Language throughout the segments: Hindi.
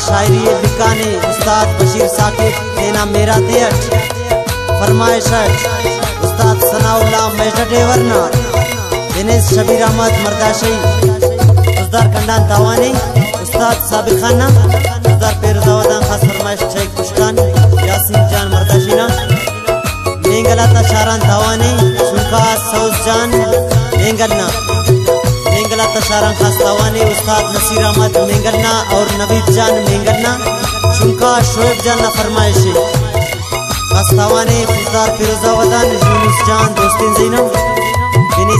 शायरी बिकाने, उस्ताद बशीर साकिब देना मेरा देश फरमाइश है उस्ताद सनाउल्ला मैजडे वरना। दिनेश शबीर अहमद मरदाशी उस्ताद कंडान दावानी, उस्ताद साबिक खाना। उस्ताद पेरुदावादान खास फरमाइश शेख कुश्तान यासीन जान मरदाशी ना नेंगलाता शारान दावानी सुनका सौस जान। नेंगलना मेंगलाता तशारा खास्तावानी उस्ताद नसीर अहमद मेंगरना और नवीद जान मेंगरना चुनका शोएब जान फरमाइशी खास्तावाने फुजदार फिरोजावदान यूनुस जान, दोस्तीन जैनब दिनी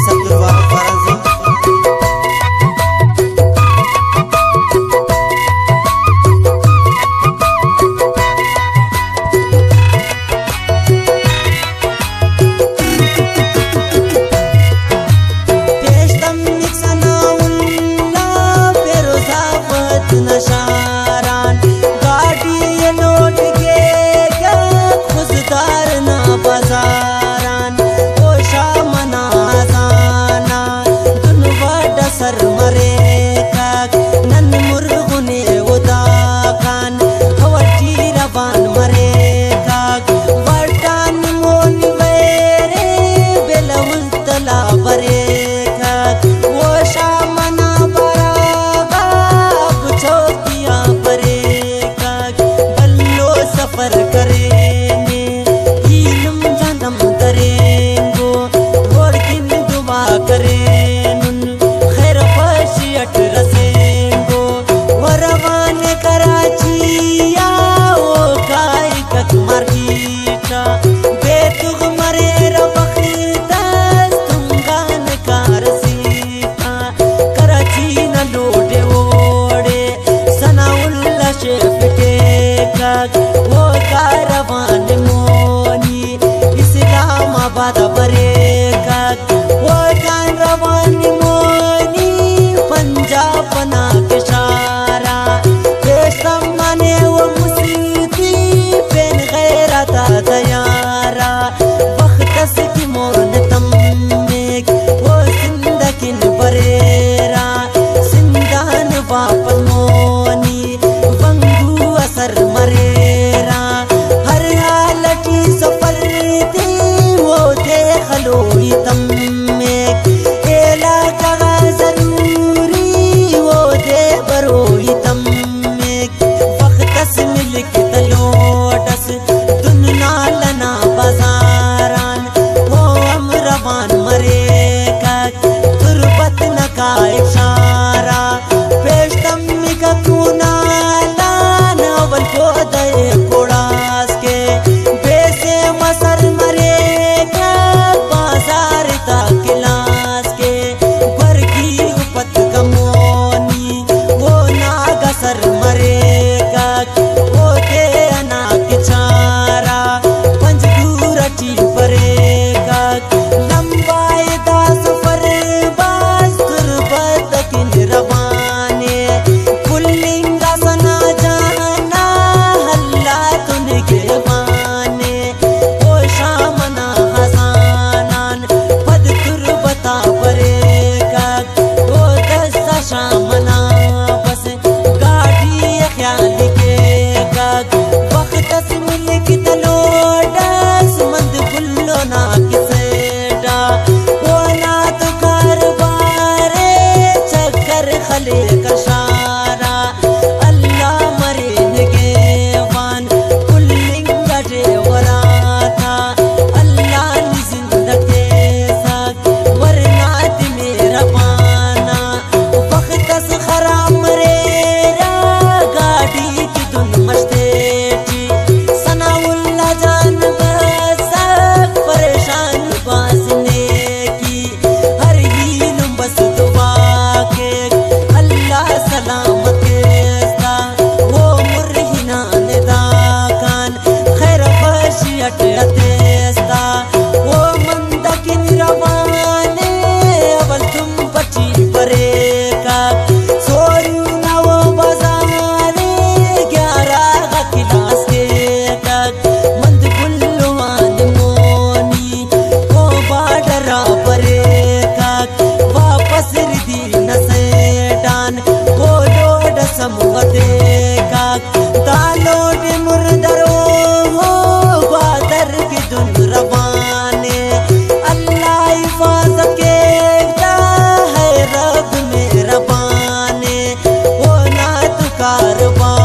đôi tâm kalle esta o manda que ni பாடு பா